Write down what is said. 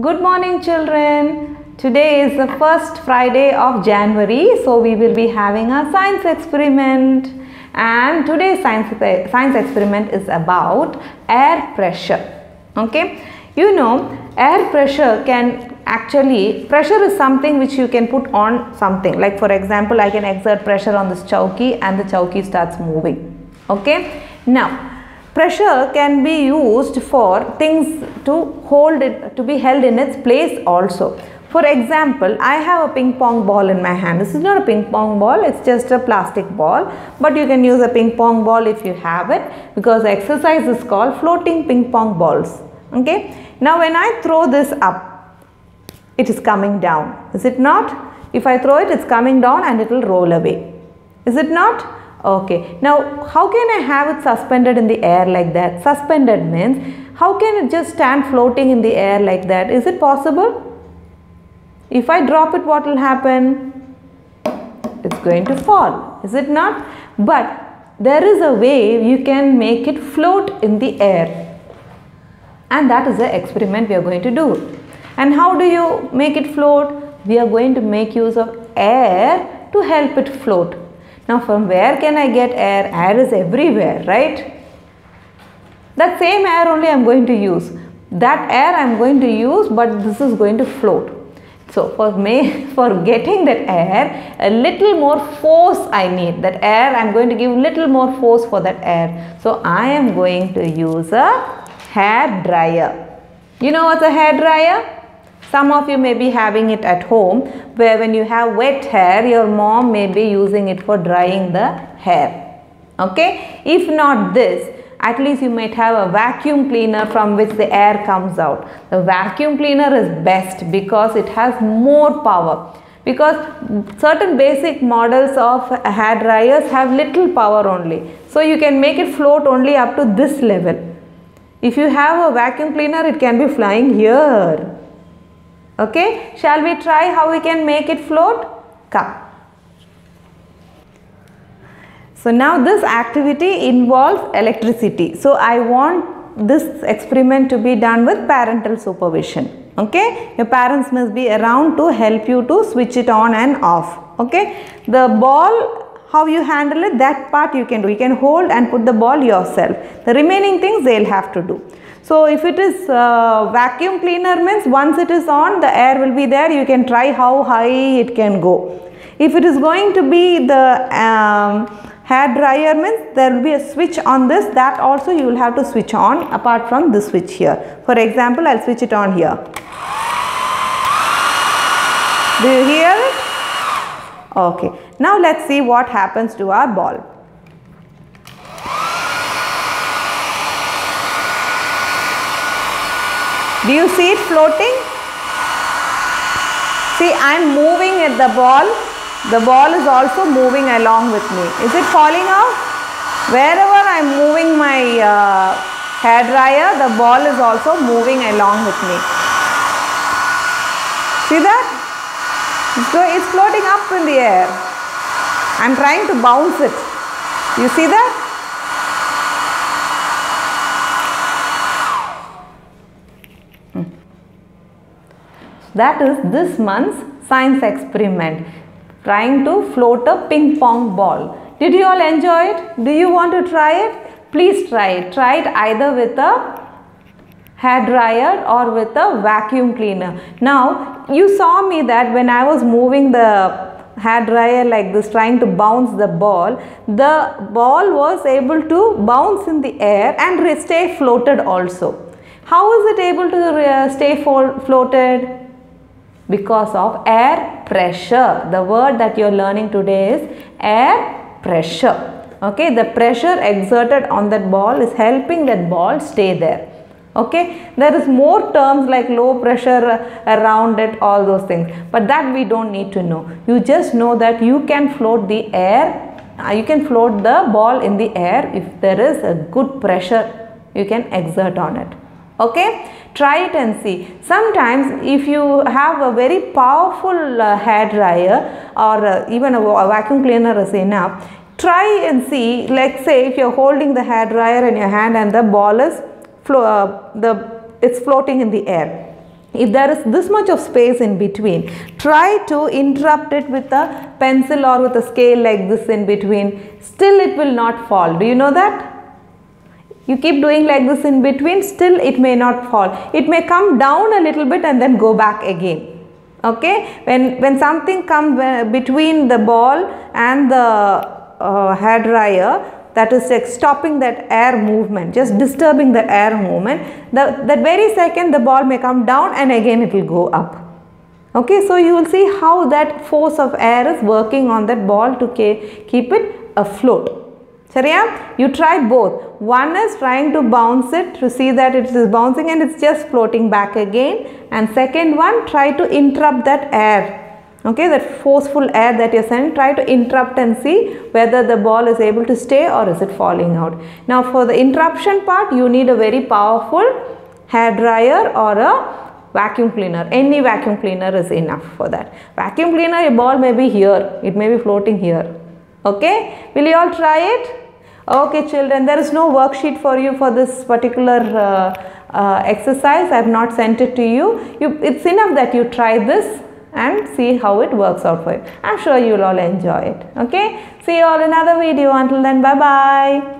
Good morning, children. Today is the first Friday of January, so we will be having a science experiment. And today's science, science experiment is about air pressure. Okay, you know, air pressure can actually, pressure is something which you can put on something. Like, for example, I can exert pressure on this chowki and the chowki starts moving. Okay, now Pressure can be used for things to hold it, to be held in its place also. For example, I have a ping pong ball in my hand. This is not a ping pong ball, it's just a plastic ball. But you can use a ping pong ball if you have it because the exercise is called floating ping pong balls. Okay. Now when I throw this up, it is coming down. Is it not? If I throw it, it's coming down and it will roll away. Is it not? Okay. Now, how can I have it suspended in the air like that? Suspended means, how can it just stand floating in the air like that? Is it possible? If I drop it, what will happen? It's going to fall. Is it not? But there is a way you can make it float in the air. And that is the experiment we are going to do. And how do you make it float? We are going to make use of air to help it float. Now from where can I get air? Air is everywhere, right? That same air only I am going to use. That air I am going to use but this is going to float. So for me, for getting that air, a little more force I need. That air I am going to give little more force for that air. So I am going to use a hair dryer. You know what's a hair dryer? Some of you may be having it at home where when you have wet hair, your mom may be using it for drying the hair. Okay. If not this, at least you might have a vacuum cleaner from which the air comes out. The vacuum cleaner is best because it has more power because certain basic models of hair dryers have little power only. So you can make it float only up to this level. If you have a vacuum cleaner, it can be flying here. Okay, shall we try how we can make it float? Come. So now this activity involves electricity. So I want this experiment to be done with parental supervision. Okay, your parents must be around to help you to switch it on and off. Okay, the ball how you handle it that part you can do. You can hold and put the ball yourself. The remaining things they'll have to do. So if it is uh, vacuum cleaner means once it is on the air will be there you can try how high it can go. If it is going to be the um, hair dryer means there will be a switch on this that also you will have to switch on apart from this switch here. For example I will switch it on here. Do you hear? Okay. Now let's see what happens to our ball. Do you see it floating? See, I am moving at the ball. The ball is also moving along with me. Is it falling out? Wherever I am moving my uh, hair dryer, the ball is also moving along with me. See that? So it's floating up in the air. I am trying to bounce it. You see that? Hmm. That is this month's science experiment trying to float a ping pong ball. Did you all enjoy it? Do you want to try it? Please try it. Try it either with a hair dryer or with a vacuum cleaner. Now you saw me that when I was moving the hair dryer like this trying to bounce the ball, the ball was able to bounce in the air and stay floated also. How is it able to stay floated? because of air pressure. The word that you are learning today is air pressure. Okay, the pressure exerted on that ball is helping that ball stay there. Okay, there is more terms like low pressure around it, all those things. But that we don't need to know. You just know that you can float the air, uh, you can float the ball in the air if there is a good pressure you can exert on it. Okay, try it and see. Sometimes if you have a very powerful uh, hair dryer or uh, even a, a vacuum cleaner is enough, try and see like say if you are holding the hair dryer in your hand and the ball is uh, the it's floating in the air. if there is this much of space in between try to interrupt it with a pencil or with a scale like this in between. Still it will not fall. Do you know that? You keep doing like this in between still it may not fall. It may come down a little bit and then go back again. Okay? When when something comes uh, between the ball and the uh, hair dryer that is like stopping that air movement just disturbing the air movement the, that very second the ball may come down and again it will go up okay so you will see how that force of air is working on that ball to keep it afloat Sharia, you try both. One is trying to bounce it to see that it is bouncing and it's just floating back again. And second one, try to interrupt that air okay that forceful air that you're sending try to interrupt and see whether the ball is able to stay or is it falling out. Now for the interruption part you need a very powerful hair dryer or a vacuum cleaner. Any vacuum cleaner is enough for that. Vacuum cleaner a ball may be here. It may be floating here. Okay? Will you all try it? Okay children there is no worksheet for you for this particular uh, uh, exercise. I have not sent it to you. You it's enough that you try this and see how it works out for you. I'm sure you'll all enjoy it. Okay. See you all in another video. Until then, bye-bye.